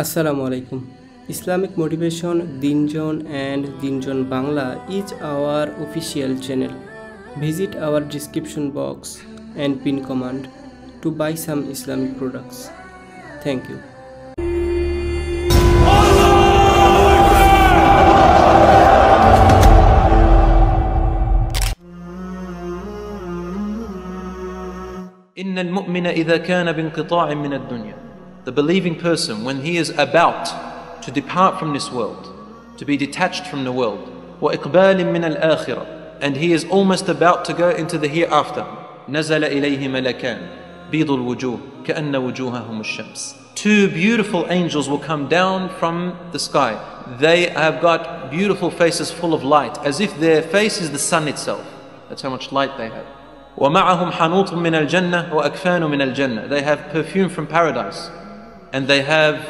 Assalamualaikum. Islamic Motivation Deen Zone and Deen Zone Bangla is our official channel. Visit our description box and pin command to buy some Islamic products. Thank you. إن المؤمن إذا كان بانقطاع من الدنيا The believing person when he is about to depart from this world to be detached from the world وإقبال من الآخرة and he is almost about to go into the hereafter نزل إليه ملكان بيض الوجوه كأن وجوههم الشمس Two beautiful angels will come down from the sky. They have got beautiful faces full of light, as if their face is the sun itself. That's how much light they have. ومعهم حنوط من الجنة وأكفان من الجنة They have perfume from paradise and they have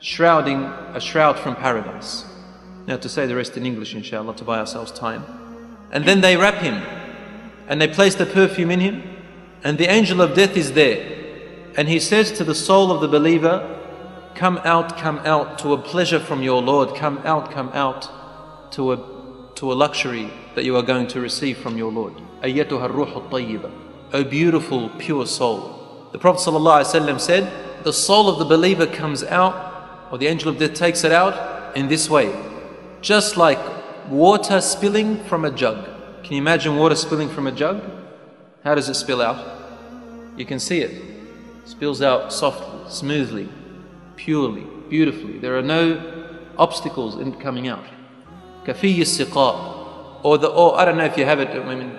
shrouding a shroud from paradise. Now to say the rest in English inshallah to buy ourselves time. And then they wrap him and they place the perfume in him and the angel of death is there and he says to the soul of the believer come out come out to a pleasure from your Lord come out come out to a to a luxury that you are going to receive from your Lord أيتها الروح الطيبة O beautiful pure soul The Prophet ﷺ said the soul of the believer comes out, or the angel of death takes it out in this way, just like water spilling from a jug. Can you imagine water spilling from a jug? How does it spill out? You can see it. it spills out softly, smoothly, purely, beautifully. There are no obstacles in coming out. Kafiy siqa, or the, or I don't know if you have it. I mean,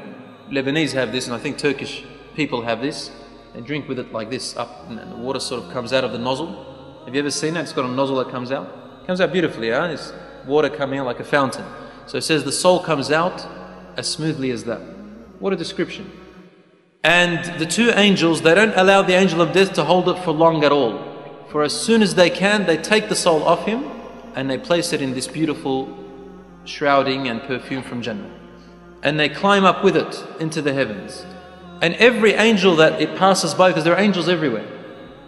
Lebanese have this, and I think Turkish people have this they drink with it like this up and the water sort of comes out of the nozzle. Have you ever seen that? It's got a nozzle that comes out. It comes out beautifully huh? there's water coming out like a fountain. So it says the soul comes out as smoothly as that. What a description. And the two angels they don't allow the angel of death to hold it for long at all. For as soon as they can they take the soul off him and they place it in this beautiful shrouding and perfume from Jannah. And they climb up with it into the heavens. And every angel that it passes by, because there are angels everywhere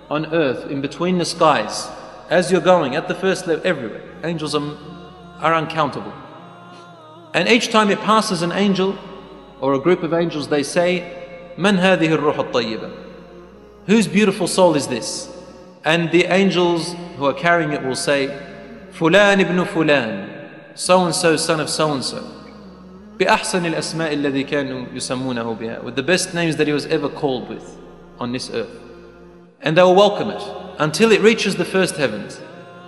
on earth, in between the skies, as you're going at the first level, everywhere. Angels are, are uncountable. And each time it passes an angel or a group of angels, they say, Man هذه الروح الطيبة? Whose beautiful soul is this? And the angels who are carrying it will say, Fulan ibn Fulan, so and so son of so and so بأحسن الأسماء الذي كانوا يسمونه بها with the best names that he was ever called with on this earth and they will welcome it until it reaches the first heavens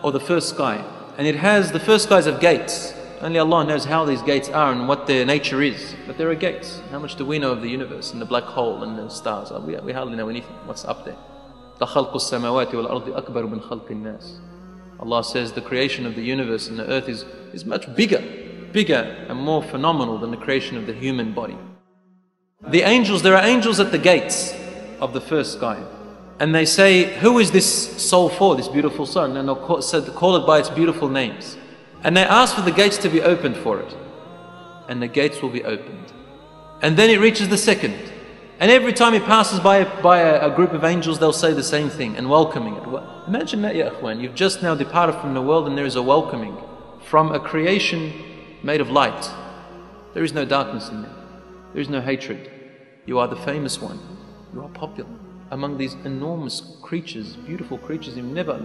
or the first sky and it has the first skies of gates only Allah knows how these gates are and what their nature is but there are gates how much do we know of the universe and the black hole and the stars we, we hardly know anything what's up there لخلق السماوات والأرض أكبر من خلق الناس Allah says the creation of the universe and the earth is, is much bigger, bigger and more phenomenal than the creation of the human body. The angels, there are angels at the gates of the first sky. And they say, Who is this soul for, this beautiful soul? And they'll call, call it by its beautiful names. And they ask for the gates to be opened for it. And the gates will be opened. And then it reaches the second. And every time it passes by, by a, a, group of angels, they'll say the same thing and welcoming it. Imagine that, ya akhwan. You've just now departed from the world and there is a welcoming from a creation made of light. There is no darkness in there. There is no hatred. You are the famous one. You are popular among these enormous creatures, beautiful creatures you've never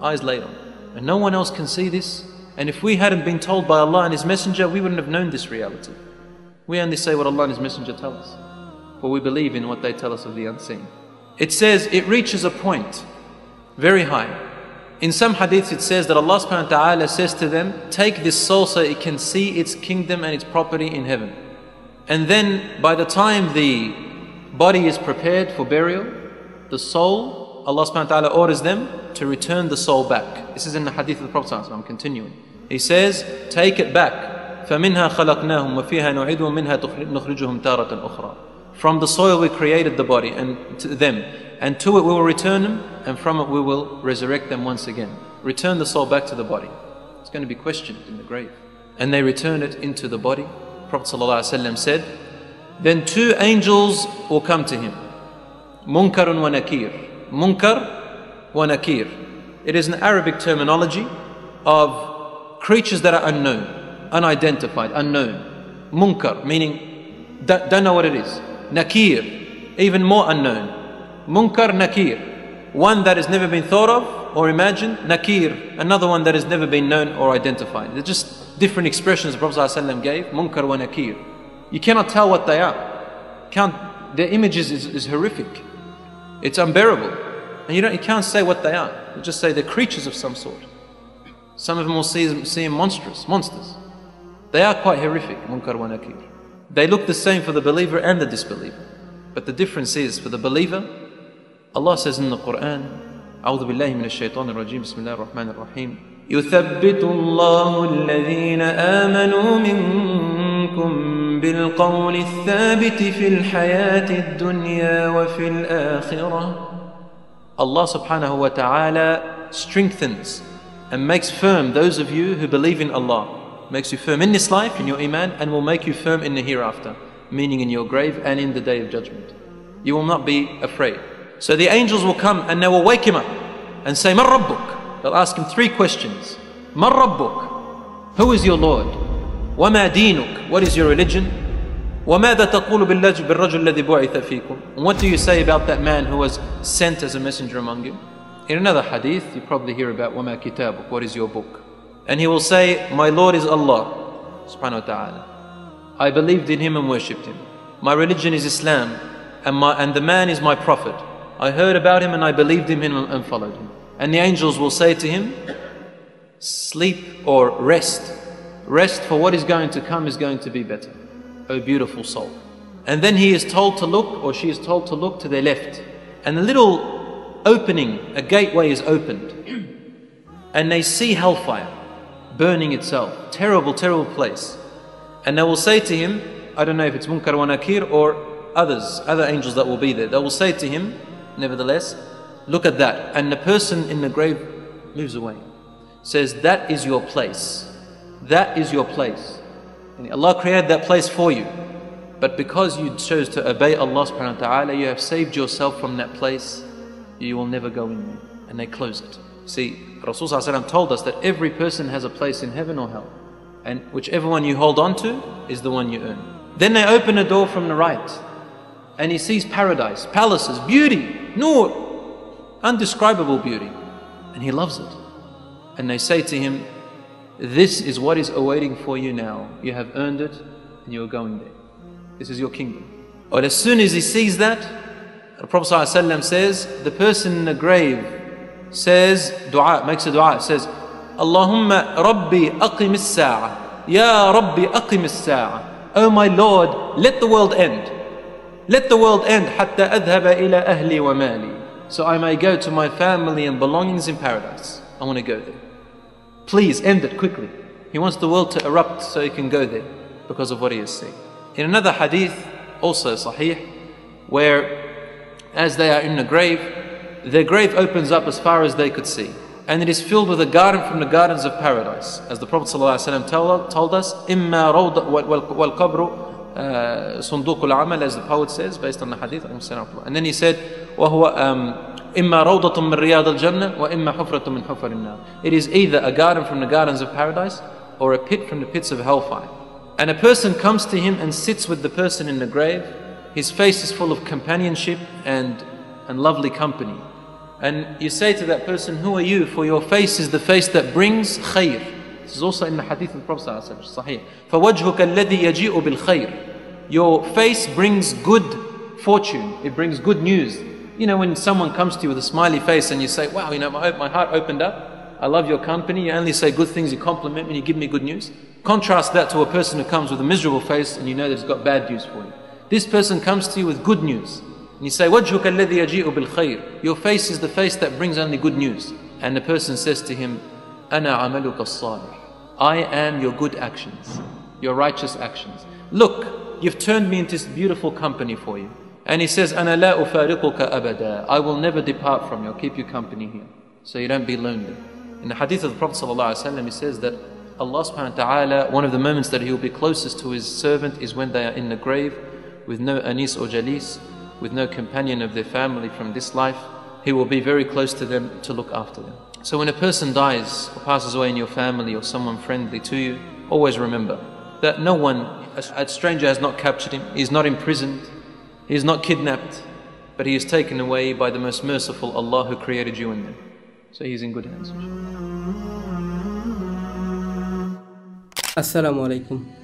eyes laid on. And no one else can see this. And if we hadn't been told by Allah and His Messenger, we wouldn't have known this reality. We only say what Allah and His Messenger tell us for we believe in what they tell us of the unseen. It says it reaches a point very high. In some hadiths it says that Allah subhanahu wa ta'ala says to them, Take this soul so it can see its kingdom and its property in heaven. And then by the time the body is prepared for burial, the soul, Allah subhanahu wa ta'ala orders them to return the soul back. This is in the hadith of the Prophet. I'm continuing. He says, Take it back. فَمِنْهَا خَلَقْنَاهُمْ وَفِيهَا نُعِدُهُمْ مِنْهَا نُخْرِجُهُمْ تَارَةً أُخْرَى from the soil we created the body and to them, and to it we will return them, and from it we will resurrect them once again. Return the soul back to the body. It's going to be questioned in the grave. And they return it into the body. Prophet ﷺ said, Then two angels will come to him. Munkarun wa nakir. Munkar wa nakir. It is an Arabic terminology of creatures that are unknown, unidentified, unknown. Munkar, meaning don't, don't know what it is. Nakir, even more unknown. Munkar, nakir. One that has never been thought of or imagined. Nakir, another one that has never been known or identified. They're just different expressions the Prophet ﷺ gave. Munkar wa nakir. You cannot tell what they are. Can't, their images is, is horrific. It's unbearable. And you, don't, you can't say what they are. You just say they're creatures of some sort. Some of them will see, see them monstrous, monsters. They are quite horrific, munkar wa nakir. They look the same for the believer and the disbeliever. But the difference is for the believer, Allah says in the Quran, أعوذ بالله من الشيطان الرجيم بسم الله الرحمن الرحيم يثبت الله الذين آمنوا منكم بالقول الثابت في الحياة الدنيا وفي الآخرة Allah subhanahu wa ta'ala strengthens and makes firm those of you who believe in Allah. Makes you firm in this life, in your iman, and will make you firm in the hereafter, meaning in your grave and in the day of judgment. You will not be afraid. So the angels will come and they will wake him up and say, Man Rabbuk? They'll ask him three questions. Man Rabbuk? Who is your Lord? وما دينك? What is your religion? وماذا تقول بالرجل الذي بعث فيكم? And what do you say about that man who was sent as a messenger among you? In another hadith, you probably hear about وما كتابك? What is your book? And he will say, My Lord is Allah, subhanahu wa ta'ala. I believed in Him and worshipped Him. My religion is Islam, and, my, and the man is my prophet. I heard about him and I believed in him and followed him. And the angels will say to him, Sleep or rest. Rest for what is going to come is going to be better. O beautiful soul. And then he is told to look, or she is told to look to their left. And a little opening, a gateway is opened. And they see hellfire burning itself. Terrible, terrible place. And they will say to him, I don't know if it's Munkar wa Nakir or others, other angels that will be there. They will say to him, nevertheless, look at that. And the person in the grave moves away. Says, that is your place. That is your place. And Allah created that place for you. But because you chose to obey Allah subhanahu wa ta'ala, you have saved yourself from that place. You will never go in there. And they close it. See, Rasulullah told us that every person has a place in heaven or hell. And whichever one you hold on to is the one you earn. Then they open a door from the right. And he sees paradise, palaces, beauty, nur, undescribable beauty. And he loves it. And they say to him, This is what is awaiting for you now. You have earned it and you are going there. This is your kingdom. But as soon as he sees that, the Prophet says, The person in the grave says dua, makes a dua, says, Allahumma Rabbi aqim as-sa'ah. Ya Rabbi aqim as-sa'ah. Oh my Lord, let the world end. Let the world end hatta adhaba ila ahli wa mali. So I may go to my family and belongings in paradise. I want to go there. Please end it quickly. He wants the world to erupt so he can go there because of what he has seen. In another hadith, also sahih, where as they are in the grave, their grave opens up as far as they could see. And it is filled with a garden from the gardens of paradise. As the Prophet ﷺ told us, إِمَّا رَوْضَ وَالْقَبْرُ صُنْدُوقُ الْعَمَلِ as the poet says, based on the hadith. And then he said, وَهُوَ إِمَّا رَوْضَةٌ مِّن رِيَاضِ الْجَنَّةِ وَإِمَّا حُفْرَةٌ مِّن حُفَرِ النَّارِ It is either a garden from the gardens of paradise or a pit from the pits of hellfire. And a person comes to him and sits with the person in the grave. His face is full of companionship and, and lovely company. And you say to that person, Who are you? For your face is the face that brings khair. This is also in the hadith of the Prophet Sahih. فَوَجْهُكَ الَّذِي يَجِيءُ بِالْخَيْرِ Your face brings good fortune. It brings good news. You know, when someone comes to you with a smiley face and you say, Wow, you know, my, my heart opened up. I love your company. You only say good things, you compliment me, you give me good news. Contrast that to a person who comes with a miserable face and you know that he's got bad news for you. This person comes to you with good news. And you say, وَجْهُكَ الَّذِي يَجِيءُ بِالْخَيْرِ Your face is the face that brings only good news. And the person says to him, أَنَا عَمَلُكَ الصَّالِحِ I am your good actions, your righteous actions. Look, you've turned me into this beautiful company for you. And he says, أَنَا لَا أُفَارِقُكَ أَبَدًا I will never depart from you, I'll keep you company here. So you don't be lonely. In the hadith of the Prophet ﷺ, he says that Allah subhanahu wa ta'ala, one of the moments that he will be closest to his servant is when they are in the grave with no anis or jalis, with no companion of their family from this life, he will be very close to them to look after them. So when a person dies or passes away in your family or someone friendly to you, always remember that no one, a stranger has not captured him, he is not imprisoned, he is not kidnapped, but he is taken away by the most merciful Allah who created you and them. So he is in good hands. Assalamu alaikum.